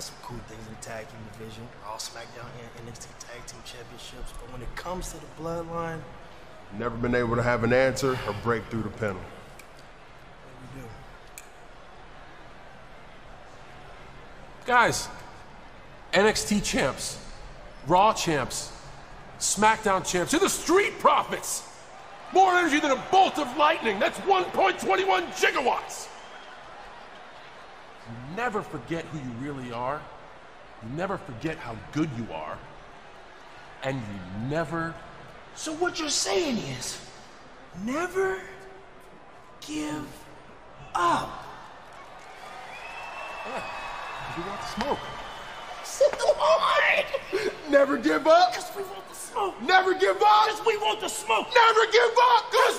got some cool things in the tag team division. All SmackDown and NXT Tag Team Championships. But when it comes to the bloodline, Never been able to have an answer or break through the panel. we do. Guys, NXT champs, Raw champs, SmackDown champs, you're the Street Profits! More energy than a bolt of lightning! That's 1.21 gigawatts! You never forget who you really are. You never forget how good you are. And you never. So what you're saying is, never give up. We want the smoke. Sip the light. Never give up. Cause we want the smoke. Never give up. Cause we want the smoke. Never give up. Cause